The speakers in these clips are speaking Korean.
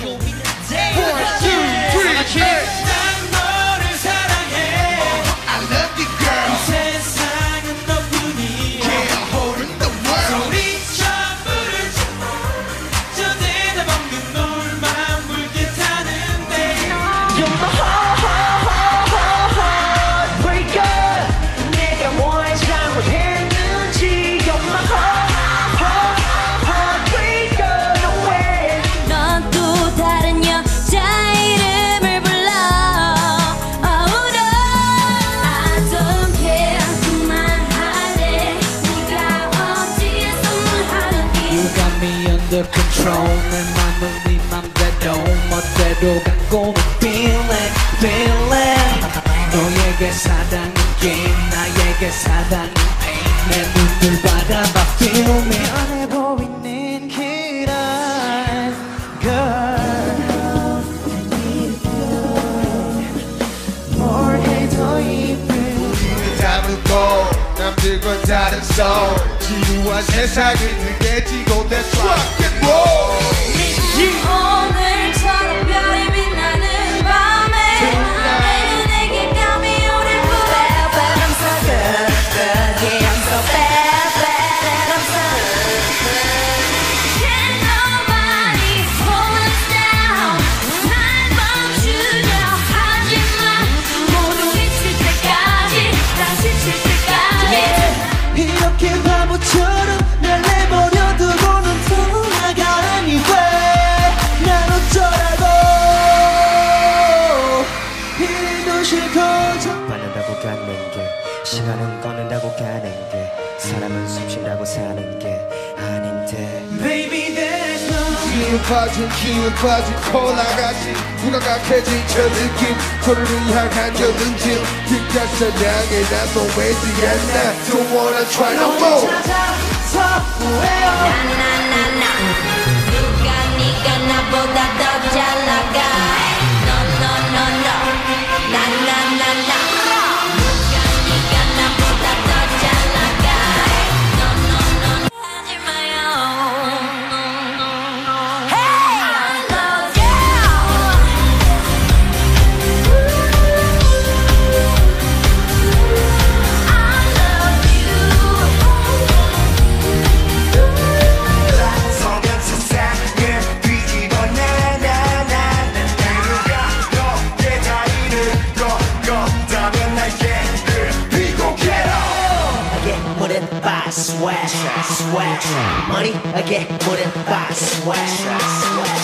고 under control. 내 맘은 네 맘대로 멋대로 갖고는 feeling feeling 너에게 사랑은 game 나에게 사랑은 pain 내 눈을 바라봐 feel me. 안해 보이는 그런 girl 뭘 해도 이쁜 담고 남들과 다른 soul 지루한 세상을 뜨개지고 갖는 게 시간은 걷는다고 가는 게 사람은 숨쉰다고 사는 게 아닌데. Baby there's no 기운 빠진 기운 빠진 콜라같이 우라각해진 저 느낌 서로를 향한 저 눈질 뒷가 사랑에 나도 왜지 않나. Don't wanna try no more. 찾아서 후회요. 나나나나. 누가 네가 나보다 더 잘 나가 than five swag swag money I get more than five swag swag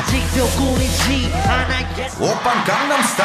아직도 꾸리지 않아 yes 오빤 강남스타일 강남스타일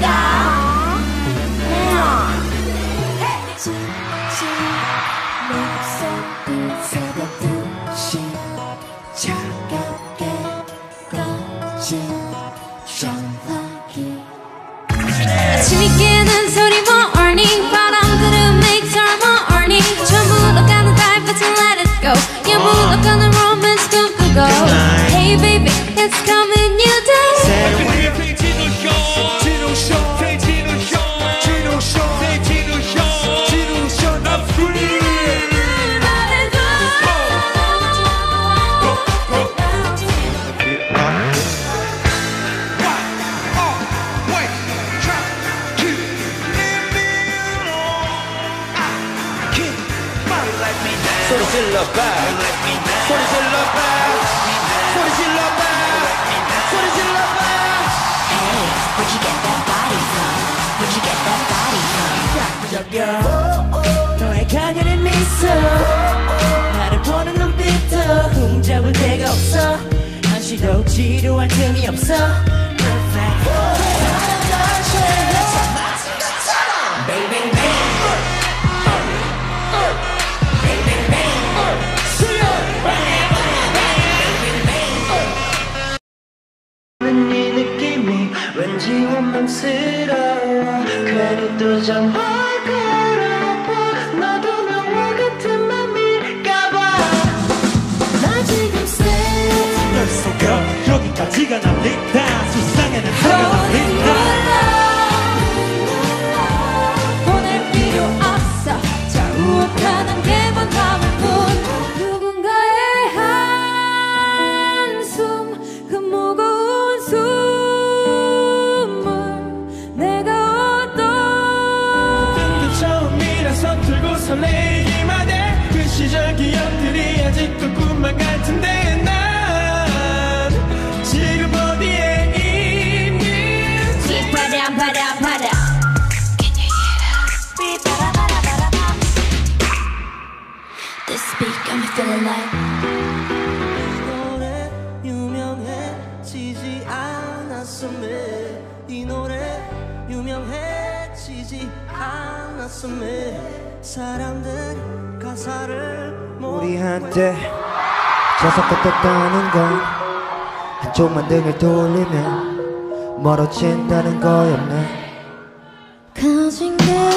God. 지루할 틈이 없어 Perfect 왠지 원망스러워 괜히 또 전화 여기까지가 난리다 수 유명해지지 않았음에 이 노래 유명해지지 않았음에 사람들 가사를 못 우리한테 자석같았다는 건 한쪽만 등을 돌리면 멀어진다는 거였네. 가진 게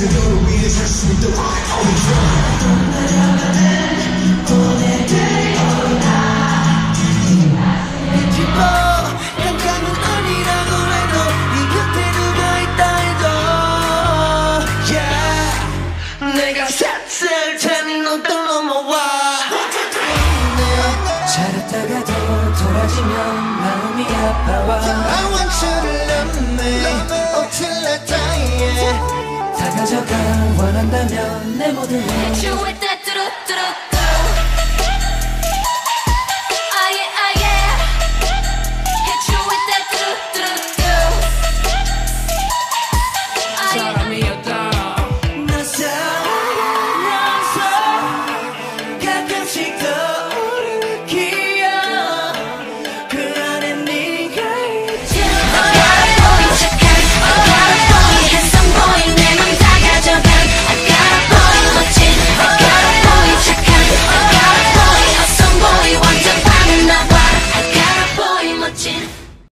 네 yeah 내가 샀을 테니 돌아지면 마음이 아파와 가져가 원한다면 내 모든 the